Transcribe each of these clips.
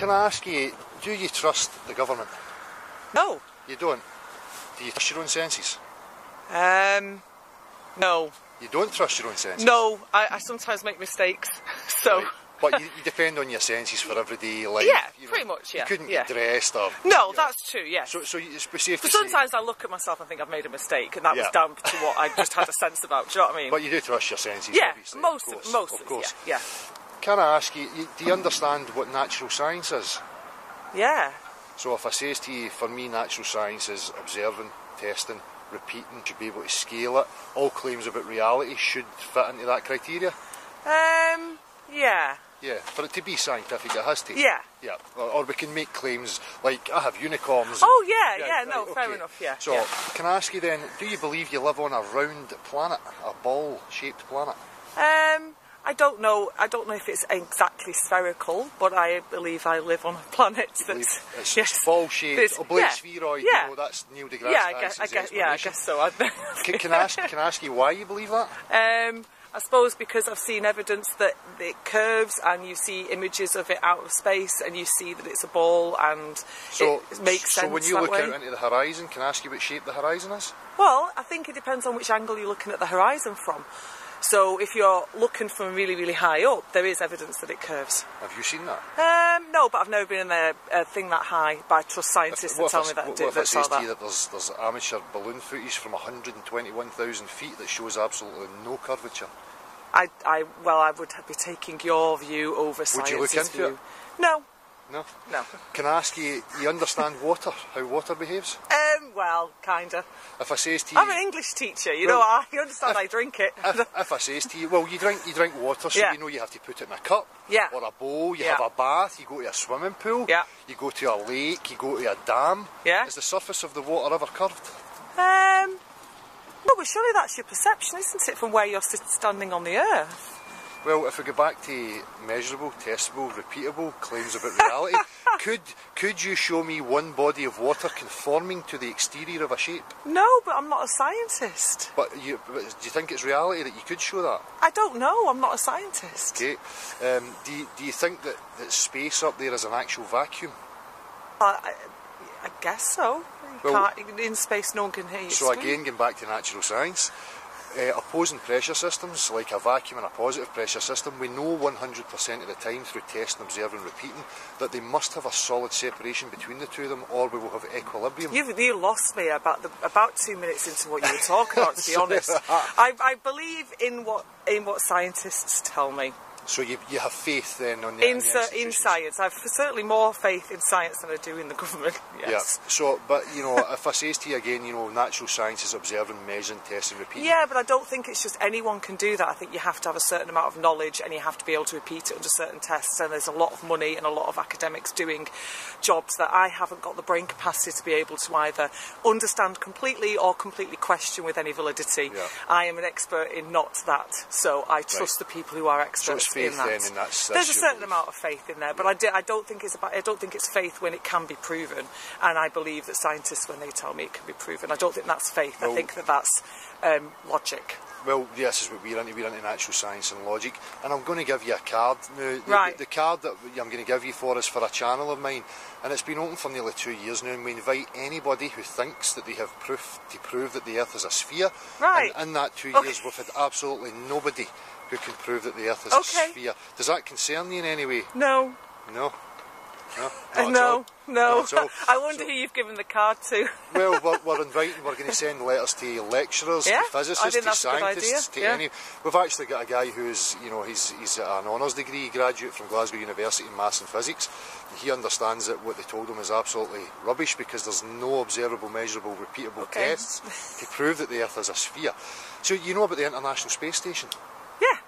Can I ask you, do you trust the government? No. You don't? Do you trust your own senses? Um, no. You don't trust your own senses? No, I, I sometimes make mistakes. So, Right. But you, you depend on your senses for everyday life. Yeah, you pretty much, yeah, You couldn't yeah. get dressed or... no, yeah. that's true, yes. So, so you- it's safe but say- sometimes I look at myself and think I've made a mistake, and that was Yeah. down to what I just had a sense about. Do you know what I mean? But you do trust your senses, yeah, most of of, course, most of of, course. yeah, Can I ask you, you, do you understand what natural science is? yeah, yeah. So if I says to you, for me, natural science is observing, testing, repeating, to be able to scale it, all claims about reality should fit into that criteria. Um, yeah, Yeah, for it to be scientific, it has to. yeah. Yeah, or, or we can make claims like I have unicorns. Oh yeah, yeah, right, no, fair okay. enough, yeah. So, yeah. can I ask you then, do you believe you live on a round planet, a ball-shaped planet? Um, I don't know. I don't know if it's exactly spherical, but I believe I live on a planet that's it's yes. ball-shaped, It's- oblate yeah, spheroid. yeah. You know, that's Neil deGrasse yeah, I guess, I guess, yeah, I guess so. Can, can I ask? Can I ask you why you believe that? Um, I suppose because I've seen evidence that it curves and you see images of it out of space and you see that it's a ball and So, it makes sense. so when you look way. out into the horizon, can I ask you what shape the horizon is? Well, I think it depends on which angle you're looking at the horizon from. So if you're looking from really, really high up, there is evidence that it curves. Have you seen that? Um, no, but I've never been in a, a thing that high, I trust scientists what that tell me what, that do what if I that says saw to you that. that there's, there's amateur balloon footage from 121,000 feet that shows absolutely no curvature? I, I, well, I would be taking your view over Would you look science's into view. it? No, No. no. Can I ask you, you understand water, how water behaves? Um, well, kinda. If I says to you, I'm an English teacher, you Well, know, I you understand I drink it. if, if I says to you, well, you drink you drink water, so Yeah. you know you have to put it in a cup, Yeah. or a bowl. You Yeah. have a bath. You go to a swimming pool. Yeah. You go to a lake. You go to a dam. Yeah. Is the surface of the water ever curved? Um, no, but surely that's your perception, isn't it, from where you're standing on the earth? Well, if we go back to measurable, testable, repeatable claims about reality, could could you show me one body of water conforming to the exterior of a shape? No, but I'm not a scientist. But, you, but do you think it's reality that you could show that? I don't know, I'm not a scientist. Okay. Um, do you, do you think that, that space up there is an actual vacuum? I, I, I guess so. You Well- can't, in space, no one can hear you. So scream. again, going back to natural science, uh, opposing pressure systems like a vacuum and a positive pressure system, we know 100% of the time through testing, observing, repeating that they must have a solid separation between the two of them, or we will have equilibrium. You've, you lost me about the, about two minutes into what you were talking about. To be honest. I, I believe in what in what scientists tell me. So you, you have faith then on the, In the in science, I've certainly more faith in science than I do in the government. Yes. Yeah. So, but you know, if I says to you again, you know, natural science is observing, measuring, testing, repeating. Yeah, but I don't think it's just anyone can do that. I think you have to have a certain amount of knowledge and you have to be able to repeat it under certain tests. And there's a lot of money and a lot of academics doing jobs that I haven't got the brain capacity to be able to either understand completely or completely question with any validity. Yeah. I am an expert in not that, so I trust the people who are experts So faith in that. then, and that's- there's a certain amount of faith in there, but I, do, I don't think it's about. I don't think it's faith when it can be proven, and I believe that scientists, when they tell me it can be proven, I don't think that's faith. I think that that's um, logic. Well, yes, is what we're into. We're into natural science and logic. And I'm going to give you a card now. The, Right. the, the card that I'm going to give you for is for a channel of mine. And it's been open for nearly two years now. And we invite anybody who thinks that they have proof to prove that the Earth is a sphere. Right. And in that two Okay. years, we've had absolutely nobody who can prove that the Earth is Okay. a sphere. Does that concern you in any way? No, No. No. No, no. Not at all. I wonder So- who you've given the card to. well, we're, we're inviting, we're going to send letters to lecturers, Yeah, to physicists, to scientists, to yeah. any. We've actually got a guy who's, you know, he's, he's an honours degree graduate from Glasgow University in Maths and Physics. He understands that what they told him is absolutely rubbish because there's no observable, measurable, repeatable Okay. tests to prove that the Earth is a sphere. So you know about the International Space Station?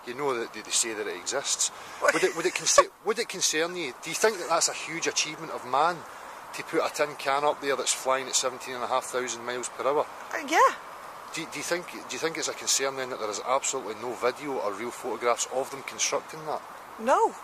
You know that they say that it exists. Would it, would, it would it concern you? Do you think that that's a huge achievement of man to put a tin can up there that's flying at 17,500 miles per hour? Uh, yeah. Do, do you think do you think it's a concern then that there is absolutely no video or real photographs of them constructing that? No.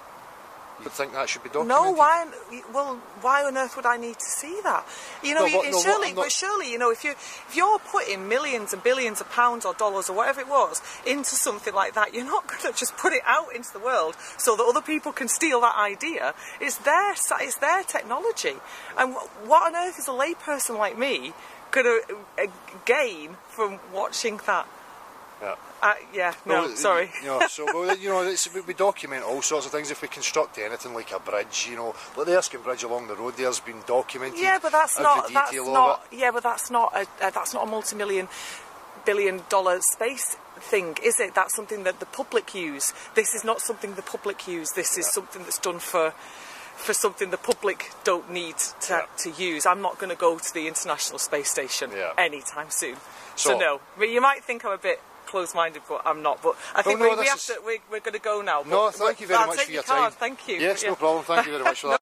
Would think that should be documented. No, why? on- Well, why on earth would I need to see that? You know, No, you- no, surely, but surely, you know, if you if you're putting millions and billions of pounds or dollars or whatever it was into something like that, you're not going to just put it out into the world so that other people can steal that idea. It's their it's their technology, and what on earth is a layperson like me going to uh, gain from watching that? Yeah. Uh, yeah, no, Well, sorry. You know, so well, you know, it's, we, document all sorts of things. If we construct anything like a bridge, you know, like the Erskine Bridge along the road, there's been documented. Yeah, but that's not that's not yeah, but that's not a uh, that's not a multi-million billion dollar space thing, is it? That's something that the public use. This is not something the public use. This is something that's done for for something the public don't need to, Yeah. to use. I'm not going to go to the International Space Station Yeah. anytime soon. So, So- no, mean, you might think I'm a bit close-minded, but I'm not. But I oh, think no, we, we have is- to. We, we're going to go now. No, thank you very I'll much for your your card. time. Thank you. Yes, Yeah. no problem. Thank you very much for that.